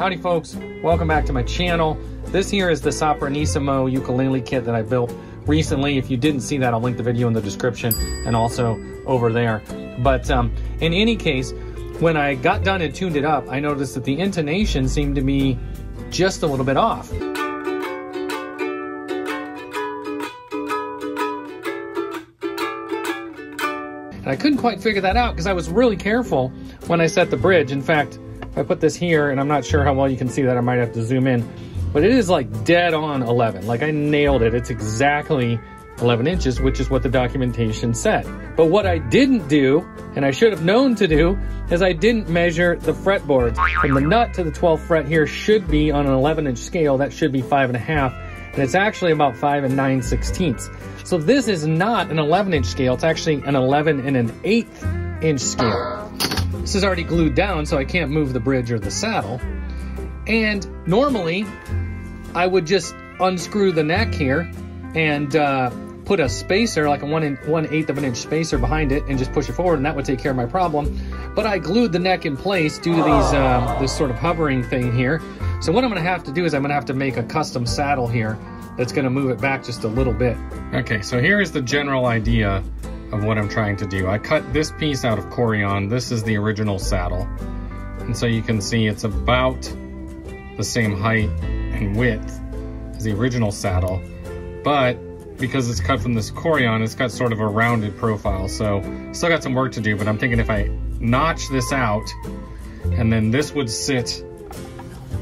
Howdy folks, welcome back to my channel. This here is the Sopranissimo ukulele kit that I built recently. If you didn't see that, I'll link the video in the description and also over there. But um, in any case, when I got done and tuned it up, I noticed that the intonation seemed to be just a little bit off. And I couldn't quite figure that out because I was really careful when I set the bridge. In fact, I put this here, and I'm not sure how well you can see that, I might have to zoom in, but it is like dead on 11. Like I nailed it. It's exactly 11 inches, which is what the documentation said. But what I didn't do, and I should have known to do, is I didn't measure the fretboards. From the nut to the 12th fret here should be on an 11 inch scale. That should be five and a half, and it's actually about five and nine sixteenths. So this is not an 11 inch scale. It's actually an 11 and an eighth inch scale. This is already glued down, so I can't move the bridge or the saddle. And normally, I would just unscrew the neck here and uh, put a spacer, like a one, in, one eighth of an inch spacer behind it and just push it forward and that would take care of my problem. But I glued the neck in place due to these, uh, this sort of hovering thing here. So what I'm gonna have to do is I'm gonna have to make a custom saddle here that's gonna move it back just a little bit. Okay, so here is the general idea of what I'm trying to do. I cut this piece out of Corian. This is the original saddle. And so you can see it's about the same height and width as the original saddle. But because it's cut from this Corian, it's got sort of a rounded profile. So still got some work to do, but I'm thinking if I notch this out and then this would sit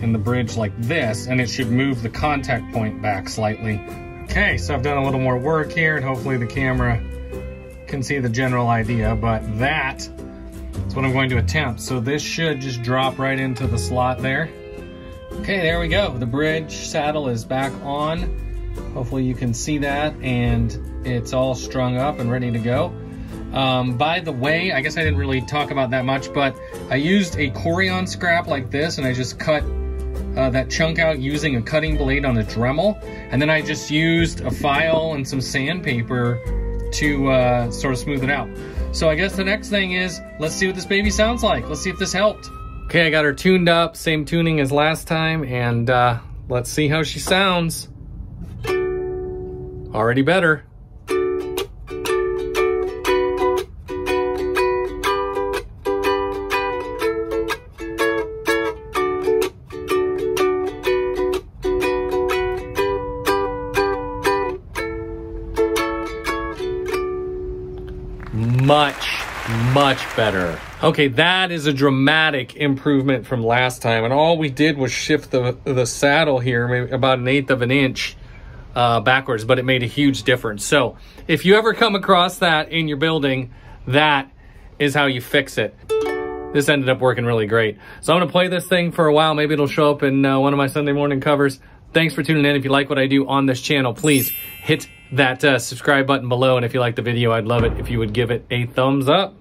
in the bridge like this and it should move the contact point back slightly. Okay, so I've done a little more work here and hopefully the camera can see the general idea, but that is what I'm going to attempt. So this should just drop right into the slot there. Okay, there we go. The bridge saddle is back on. Hopefully you can see that and it's all strung up and ready to go. Um, by the way, I guess I didn't really talk about that much, but I used a Corian scrap like this and I just cut uh, that chunk out using a cutting blade on a Dremel. And then I just used a file and some sandpaper to uh, sort of smooth it out. So I guess the next thing is, let's see what this baby sounds like. Let's see if this helped. Okay, I got her tuned up, same tuning as last time, and uh, let's see how she sounds. Already better. Much, much better. Okay, that is a dramatic improvement from last time. And all we did was shift the, the saddle here, maybe about an eighth of an inch uh, backwards, but it made a huge difference. So if you ever come across that in your building, that is how you fix it. This ended up working really great. So I'm gonna play this thing for a while. Maybe it'll show up in uh, one of my Sunday morning covers. Thanks for tuning in. If you like what I do on this channel, please hit that uh, subscribe button below. And if you like the video, I'd love it if you would give it a thumbs up.